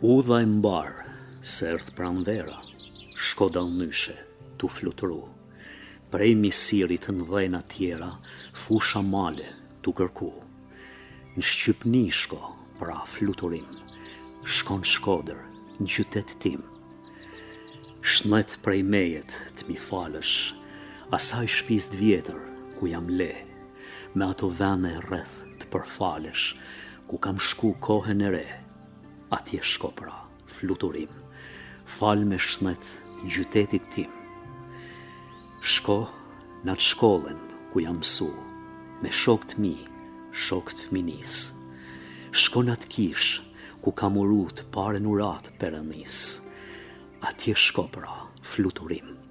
Udha e mbarë, se erdh pranvera, shko dallnyshe, tu flutru. Prej Misirit në dhejna tjera, fusha male, tu kërku. Në Shqypni shko, pra fluturim, Shko në Shkodër, në gjytet tim. Shnet prej mejet të m'i falesh, Asaj shpisë të vjetër, ku jam le, Me ato vene rreth të përfalesh, Ku kam shku kohën e re, Atje shko pra. fluturim Fal me shnet gjytetit tim Shko në atë shkollën ku jam msu Me shokë të mi, shokë të fminisë Shko në atë kishë ku kam uru Të parën uratë Perënisë Atje shko pra fluturim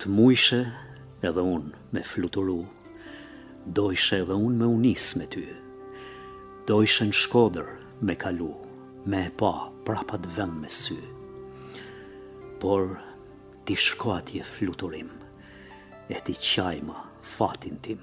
Të mujshe edhe unë me fluturu Dojshe edhe unë me u nis me ty Dojshe në Shkodër me kalu Me e pa prap atë vend me sy Por ti shko atje fluturim E ti qajma fatin tim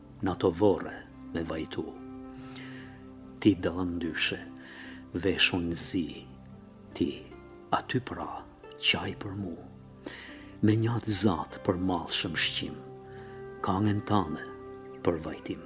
Në ato vorre me vajtu Ti dallëndyshe Veshun në zi Ti aty pra Qaj për mu Me njatë za të përmallshëm shqim Kangen tane për vajtim